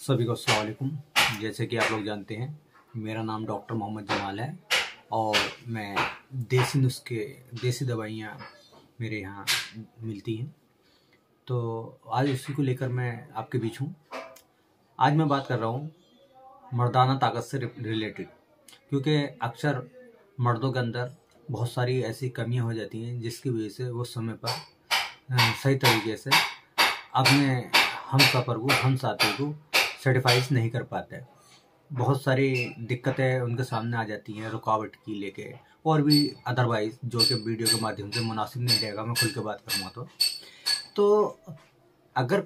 सभी को अलैक्म जैसे कि आप लोग जानते हैं, मेरा नाम डॉक्टर मोहम्मद जमाल है और मैं देसी नुस्खे, देसी दवाइयाँ मेरे यहाँ मिलती हैं। तो आज उसी को लेकर मैं आपके बीच हूँ। आज मैं बात कर रहा हूँ मर्दाना ताकत से रिलेटेड क्योंकि अक्सर मर्दों के अंदर बहुत सारी ऐसी कमियाँ हो जाती हैं, जिसकी वजह से वो समय पर सही तरीके से अपने हम सफ़र को हम साथी को सर्टिफाइज नहीं कर पाते। बहुत सारी दिक्कतें उनके सामने आ जाती हैं रुकावट की लेके। और भी अदरवाइज़ जो कि वीडियो के माध्यम से मुनासिब नहीं रहेगा, मैं खुल के बात करूँगा तो। तो अगर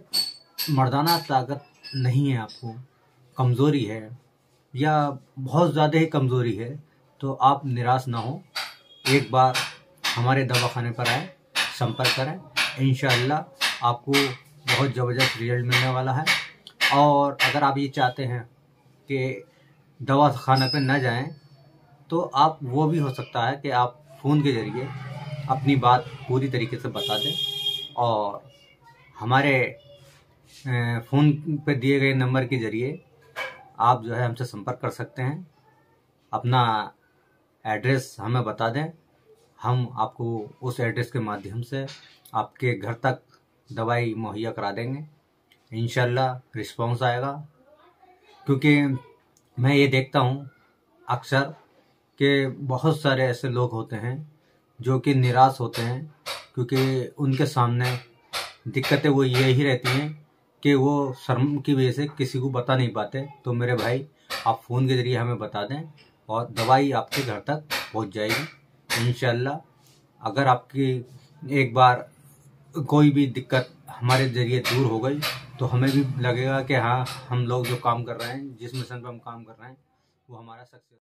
मर्दाना ताकत नहीं है आपको, कमज़ोरी है, या बहुत ज़्यादा ही कमज़ोरी है तो आप निराश ना हो। एक बार हमारे दवाखाने पर आए, संपर्क करें। इन आपको बहुत ज़बरदस्त रिज़ल्ट मिलने वाला है। और अगर आप ये चाहते हैं कि दवा खाना पे न जाएँ तो आप, वो भी हो सकता है कि आप फ़ोन के ज़रिए अपनी बात पूरी तरीके से बता दें और हमारे फ़ोन पे दिए गए नंबर के ज़रिए आप जो है हमसे संपर्क कर सकते हैं। अपना एड्रेस हमें बता दें। हम आपको उस एड्रेस के माध्यम से आपके घर तक दवाई मुहैया करा देंगे। इनशाला रिस्पॉन्स आएगा। क्योंकि मैं ये देखता हूँ अक्सर कि बहुत सारे ऐसे लोग होते हैं जो कि निराश होते हैं, क्योंकि उनके सामने दिक्कतें वो यही रहती हैं कि वो शर्म की वजह से किसी को बता नहीं पाते। तो मेरे भाई, आप फ़ोन के ज़रिए हमें बता दें और दवाई आपके घर तक पहुँच जाएगी। इन अगर आपकी एक बार कोई भी दिक्कत हमारे ज़रिए दूर हो गई तो हमें भी लगेगा कि हाँ हम लोग जो काम कर रहे हैं, जिस मिशन पर हम काम कर रहे हैं, वो हमारा सक्सेस